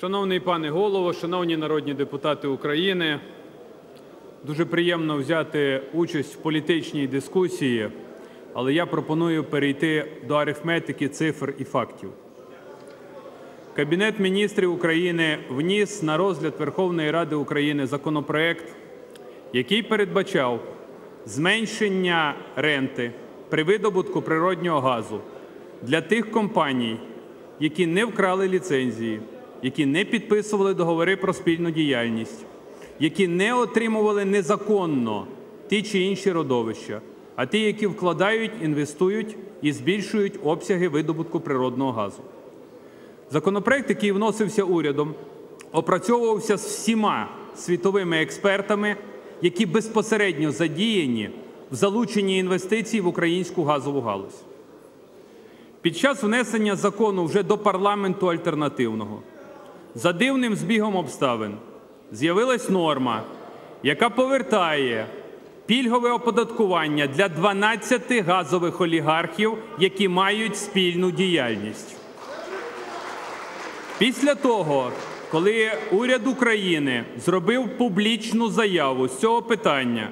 Шановний пане голово, шановні народні депутати України, дуже приємно взяти участь в політичній дискусії, але я пропоную перейти до арифметики, цифр і фактів. Кабінет міністрів України вніс на розгляд Верховної Ради України законопроект, який передбачав зменшення ренти при видобутку природнього газу для тих компаній, які не вкрали ліцензії, які не підписували договори про спільну діяльність, які не отримували незаконно ті чи інші родовища, а ті, які вкладають, інвестують і збільшують обсяги видобутку природного газу. Законопроект, який вносився урядом, опрацьовувався з всіма світовими експертами, які безпосередньо задіяні в залученні інвестицій в українську газову галузь. Під час внесення закону вже до парламенту альтернативного за дивним збігом обставин з'явилась норма, яка повертає пільгове оподаткування для 12 газових олігархів, які мають спільну діяльність. Після того, коли уряд України зробив публічну заяву з цього питання,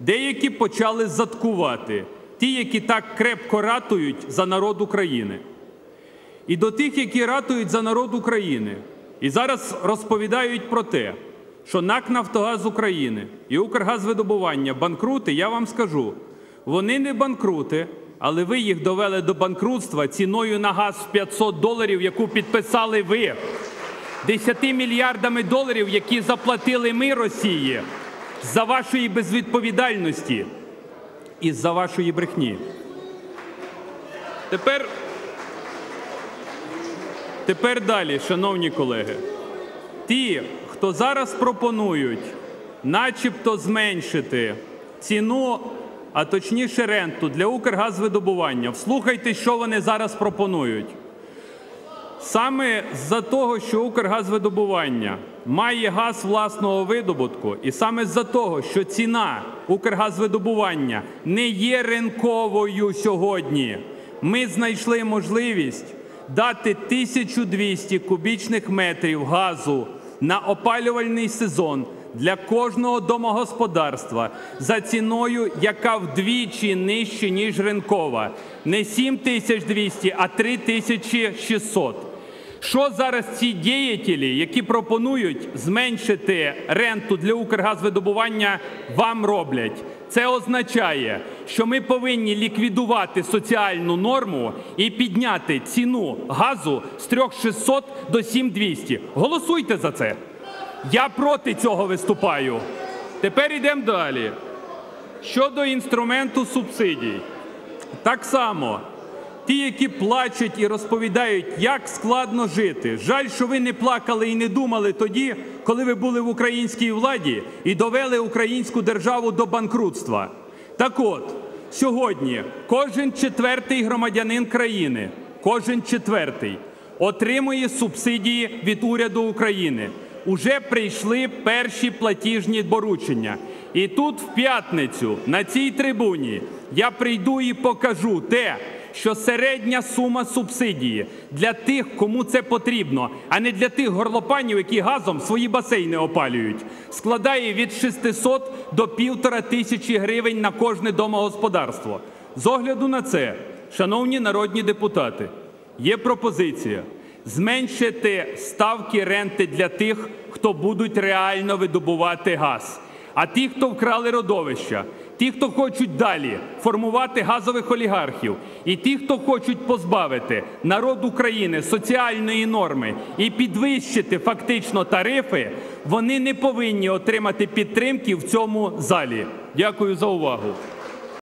деякі почали заткувати ті, які так крепко ратують за народ України. І до тих, які ратують за народ України, і зараз розповідають про те, що НАК Нафтогаз України і Укргазвидобування банкрути, я вам скажу, вони не банкрути, але ви їх довели до банкрутства ціною на газ в 500 доларів, яку підписали ви, 10 мільярдами доларів, які заплатили ми Росії за вашої безвідповідальності і за вашої брехні. Тепер, тепер далі, шановні колеги. Ті, хто зараз пропонують, начебто зменшити ціну, а точніше ренту для Укргазвидобування, вслухайтесь, що вони зараз пропонують. Саме з-за того, що Укргазвидобування має газ власного видобутку, і саме з-за того, що ціна Укргазвидобування не є ринковою сьогодні, ми знайшли можливість дати 1200 кубічних метрів газу на опалювальний сезон для кожного домогосподарства за ціною, яка вдвічі нижче, ніж ринкова. Не 7200, а 3600. Що зараз ці діятелі, які пропонують зменшити ренту для Укргазвидобування, вам роблять? Це означає, що ми повинні ліквідувати соціальну норму і підняти ціну газу з 3600 до 7200. Голосуйте за це. Я проти цього виступаю. Тепер йдемо далі. Щодо інструменту субсидій, так само ті, які плачуть і розповідають, як складно жити. Жаль, що ви не плакали і не думали тоді, коли ви були в українській владі і довели українську державу до банкрутства. Так от, сьогодні кожен четвертий громадянин країни, кожен четвертий отримує субсидії від уряду України. Уже прийшли перші платіжні доручення. І тут в п'ятницю на цій трибуні я прийду і покажу те, що середня сума субсидії для тих, кому це потрібно, а не для тих горлопанів, які газом свої басейни опалюють, складає від 600 до 1,5 тисячі гривень на кожне домогосподарство. З огляду на це, шановні народні депутати, є пропозиція зменшити ставки ренти для тих, хто будуть реально видобувати газ. А ті, хто вкрали родовища, ті, хто хочуть далі формувати газових олігархів, і ті, хто хочуть позбавити народ України соціальної норми і підвищити фактично тарифи, вони не повинні отримати підтримки в цьому залі. Дякую за увагу.